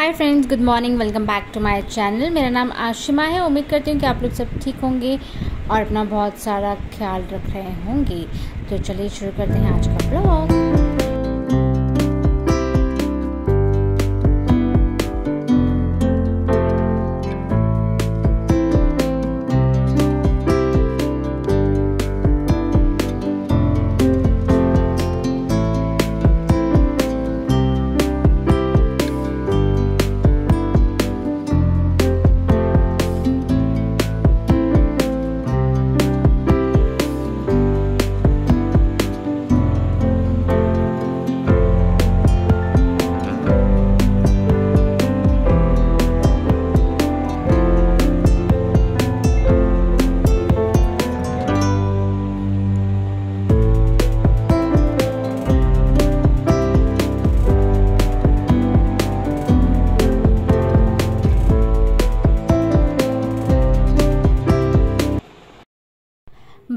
Hi friends good morning welcome back to my channel मेरा नाम आशिमा है, उम्मीद करती हूँ कि आप लोग सब ठीक होंगे और अपना बहुत सारा ख्याल रख रहे होंगे। तो चलिए शुरू करते हैं आज का ब्लॉग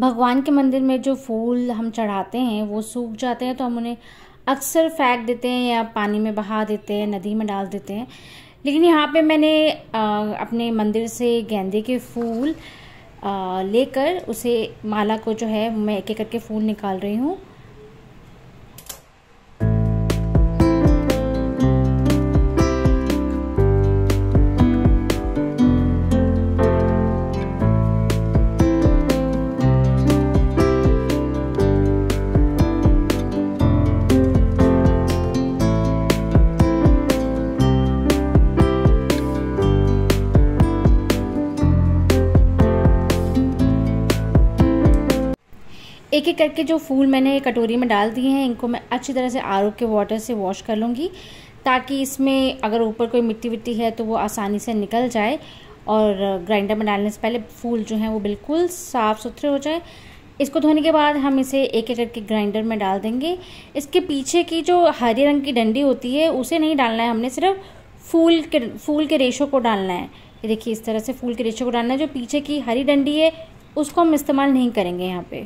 भगवान के मंदिर में जो फूल हम चढ़ाते हैं, वो सूख जाते हैं तो हम उन्हें अक्सर फेंक देते हैं या पानी में बहा देते हैं, नदी में डाल देते हैं। लेकिन यहाँ पे मैंने अपने मंदिर से गेंदे के फूल लेकर उसे माला को जो है, मैं एक एक करके फूल निकाल रही हूँ। एक एक करके जो फूल मैंने कटोरी में डाल दिए हैं, इनको मैं अच्छी तरह से आर के वाटर से वॉश कर लूँगी, ताकि इसमें अगर ऊपर कोई मिट्टी विट्टी है तो वो आसानी से निकल जाए और ग्राइंडर में डालने से पहले फूल जो हैं वो बिल्कुल साफ़ सुथरे हो जाए। इसको धोने के बाद हम इसे एक एक करके ग्राइंडर में डाल देंगे। इसके पीछे की जो हरे रंग की डंडी होती है, उसे नहीं डालना है हमने, सिर्फ़ फूल के फूल के रेशों को डालना है। ये देखिए, इस तरह से फूल के रेशों को डालना है। जो पीछे की हरी डंडी है, उसको हम इस्तेमाल नहीं करेंगे यहाँ पे।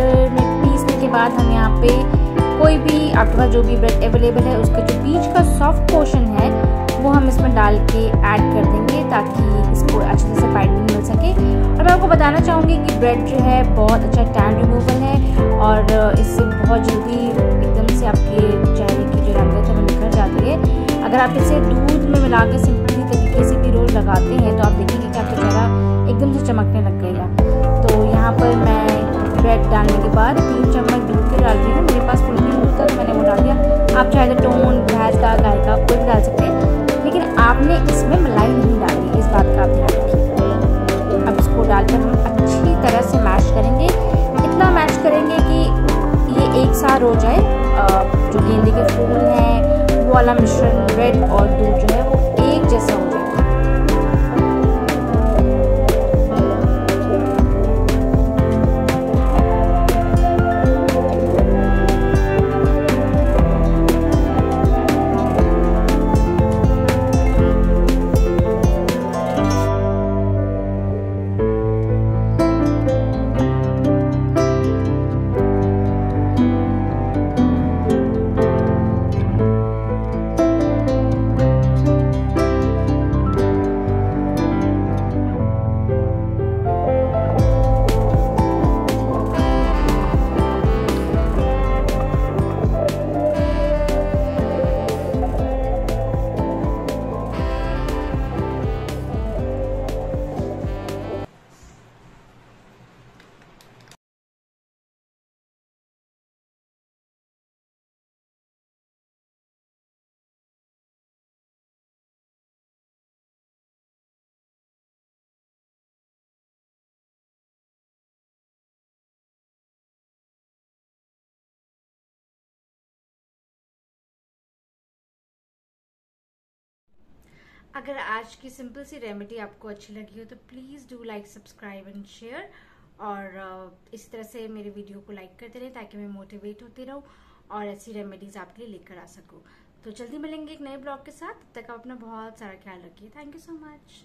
ग्राइंडर में पीसने के बाद हम यहाँ पे कोई भी आपके पास जो भी ब्रेड अवेलेबल है, उसका जो बीच का सॉफ्ट पोर्शन है, वो हम इसमें डाल के ऐड कर देंगे ताकि इसको अच्छे से बाइंडिंग मिल सके। और मैं आपको बताना चाहूँगी कि ब्रेड जो है बहुत अच्छा टैन रिमूवल है और इससे बहुत जल्दी एकदम से आपके चेहरे की जो रंगत है वो निखर जाती है। अगर आप इसे दूध में मिला के सिंपली तरीके से भी रोज़ लगाते हैं तो आप देखेंगे कि आपका चेहरा एकदम से चमकने लग गएगा ब्रेड डालने के बाद तीन चम्मच दूध के डाल हूँ। मेरे पास फुल दूध था तो मैंने वो डाल दिया। आप चाहे तो टोन, भैंस का, गाय का, कोई भी डाल सकते हैं। लेकिन आपने इसमें मलाई नहीं डाली, इस बात का आप ध्यान रखिए अब इसको डालकर हम अच्छी तरह से मैश करेंगे। इतना मैश करेंगे कि ये एक साथ हो जाए। जो गेंदे के फूल हैं, वो वाला मिश्रण ब्रेड और दूध जो है, वो एक जैसा हो जाए। अगर आज की सिंपल सी रेमेडी आपको अच्छी लगी हो तो please do like subscribe and share और uh, इस तरह से मेरे वीडियो को लाइक करते रहें ताकि मैं मोटिवेट होती रहूँ और ऐसी रेमेडीज आपके लिए लेकर आ सकूँ। तो जल्दी मिलेंगे एक नए ब्लॉग के साथ। तब तक आप अपना बहुत सारा ख्याल रखिए। Thank you so much